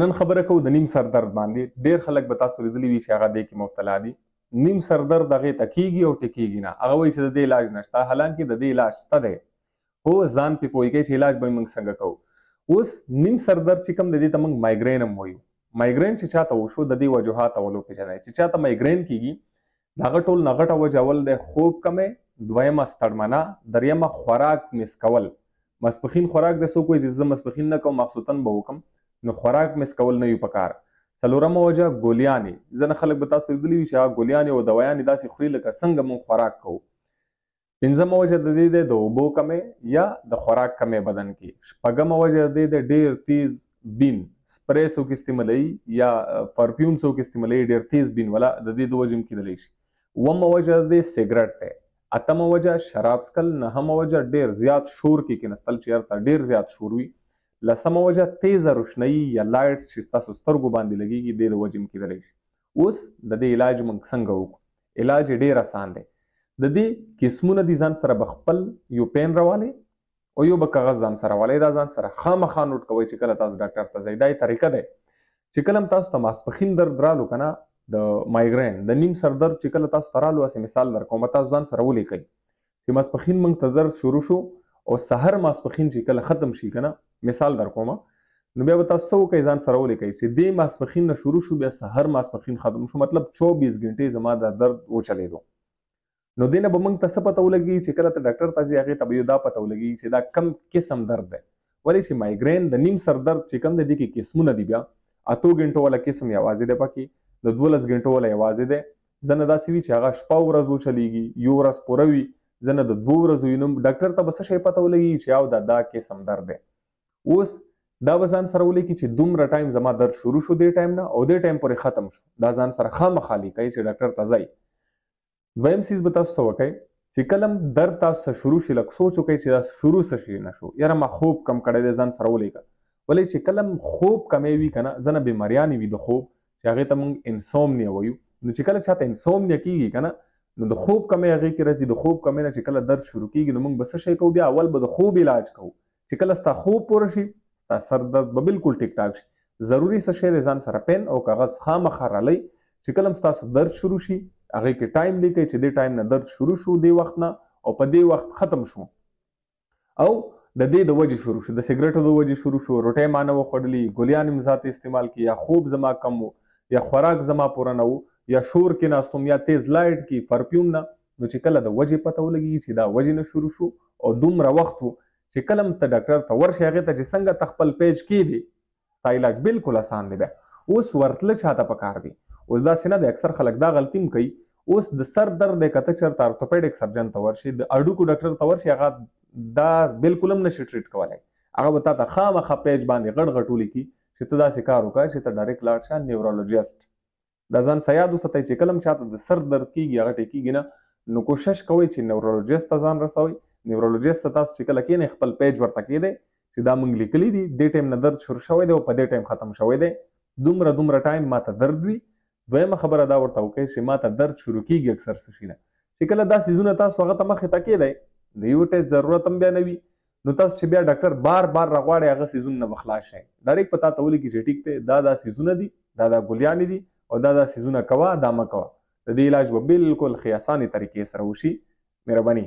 نن خبره کوو د نیم سر درد باندې ډیر خلک به تاسو لیدلی وي چې هغه دې کې مبتلا دي نیم سر درد هغه تکیږي او ټکیږي نه هغه وایي چې د دې علاج نشته حالانکه د دې علاج شته دی هو ځان په پوي کې چې علاج به موږ څنګه کوو اوس نیم سر درد چې کوم د دې ته موږ مایګرین هم وایو مایګرین چې چاته وشو د دې وجوهات اولو پیژنئ چې چاته مایګرین کیږي دغه ټول نغټه وجول دی خوب کمه دویمه ستړمنه دریمه خوراک مس کول مسپخین خوراک د سو کوی چې زه مسپخین نه کوم مخصوصن به وکم نو خوراک مس کول نه یو پکار څلورمه وجه ګولیانې ځنه خلک به تاسو لیدلی وي چې هغه ګولیانې او دوایانې داسې خوري لکه څنګه مونږ خوراک کوو پنځمه وجه د دې د اوبو کمې یا د خوراک کمې بدن کې شپږمه وجه د دې د ډیر تیز بین سپریسو کې استعمالي یا پرفیومسو کې استعمالي ډیر تیز بین ولا د دې د وجم کې دلی شي ومه وجه د سیګریټ ته اتمه وجه شراب سکل نهمه وجه ډیر زیات شور کې کېنستل چې هرته ډیر زیات شور وي لسمه وجه تیزه روشنايي یا لایټس چې تاسو سترګو باندې لګيږي د وجم کې دلی شي اوس د دې علاج موږ څنګه وکړو؟ علاج یې ډېر اسان دی. د دې قسمونه دي، ځان سره به خپل یو پېن راوالئ او یو به کاغذ ځان سره والئ، دا ځان سره خامخا نوټ کوئ چې کله تاسو ډاکټر ته ځئ. دا یې طریقه دی چې کله هم تاسو ته ماسپښین درد رالو که نه د مایګرین د نیم سر درد چې کله تاسو ته رالو هسې مثال درکوم تاسو ځان سره ولیکئ چې ماسپخین موږ ته درس شروع شو او سحر ماسپخین چې کله ختم شي کنه مثال در کوم نو بیا به تاسو څو کوي ځان سره ولیکئ چې دې ماسپخین نه شروع شو بیا سحر ماسپخین ختم شو مطلب 24 غنټې زما دا درد و چلیدو نو دینه به موږ ته څه پته ولګي چې کله ته ډاکټر ته ځي هغه ته به دا پته ولګي چې دا کم قسم درد ده ولې چې مایګرین د نیم سر درد چې کوم د دې کې قسمونه دي بیا اتو غنټو ولا قسم یوازې دی پکې د 12 غنټو ولا یوازې دی ځنه داسې وي چې هغه شپه ورځ وچلیږي یو ورځ پوره وي ځنه د دوه ورځو یې نوم ډاکټر ته به څه شی پته ولګي چې او دا دا قسم درد دی اوس دا به ځان سره ولیکي چې دومره ټایم زما درد شروع شو دې ټایم نه او دې ټایم پورې ختم شو دا ځان سره خامخا لیکي چې ډاکټر ته ځئ دویم سیز به تاسو څه وکړئ چې کلم در تاسو سره شروع شي لکه سوچ وکړئ چې دا شروع څه شي نه شو یاره ما خوب کم کړی دی ځان سره ولیکه ولې چې کلم خوب کمی وي که نه ځنه بیماریانې وي د خوب چې هغې ته موږ انسومنیا وایو نو چې کله چاته انسومنیا کیږي که نه نو د خوب کمی هغې کې راځي د خوب کمی نه چې کله درد شروع کیږي نو موږ به څه شی کوو بیا اول به د خوب علاج کوو چې کله ستا خوب پوره شي ستا سر درد به بالکل ټیک ټاک شي ضروري څه شی دی ځان سره پین او کاغذ خامخا رالئ چې کله هم ستاسو درد شروع شي هغې کې ټایم لیکئ چې دې ټایم نه درد شروع شو دې وخت نه او په دې وخت ختم شو او د دې د وجې شروع شو د سګریټو د وجې شروع شو روټۍ ما نه وخوړلي ګلیان هم ذات استعمال کی یا خوب زما کم وو یا خوراک زما پوره نه وو یا شور کې ناستوم یا تیز لایټ کې پرفیوم نه نو چې کله د وجې پته ولګېږي چې دا وجې نه شروع شو او دومره وخت و چې کله هم ته ډاکټر ته ورشې هغې ته چې څنګه ته خپل پېچ کېدې ستا علاج بلکل اسان دی بیا اوس ورتله چا ته پکار دی اوس داسې نه دی اکثر خلک دا غلطي هم کوي اوس د سر درد دی که ته چېرته ارتوپېډک سرجن ته ورشې د هډوکو ډاکټر ته ورشې هغه دا بلکل هم نشي ټریټ کولی هغه به تا ته خامخا پیج باندې غړ غټولی کی چې ته داسې کار وکړه چې ته ډایرکټ لاړ شه نیورولوژیست دا ځان سه یاد وساتئ چې کله هم چاته د سر درد کیږي هغه ټیکیږي نه نو کوشش کوئ چې نیورولوژیست ته ځان رسوئ نیورولوژیست ته تاسو چې کله کینې خپل پیج ورته کیدی چې دا مونږ لیکلی دي دې ټایم نه درد شروع شوی دی او په دې ټایم ختم شوی دی دومره دومره ټایم ماته درد وي دویمه خبره دا ورته وکړئ چې ماته درد شروع کیږي اکثر څه شي نه چې کله دا سیزونه تاسو هغه ته مخې ته کیدی د یو ټیسټ ضرورت هم بیا نه وي نو تاسو چې بیا ډاکټر بار بار راغواړی هغه سیزونه نه به خلاص شی ډایریک په تاته ولیکی چې ټیک دی دا دا سیزونه دی دا دا ګلیانی دی او دا دا سیزونه کوه دا مه کوه د دې علاج به بالکل خې اسانې طریقې سره وشي مهرباني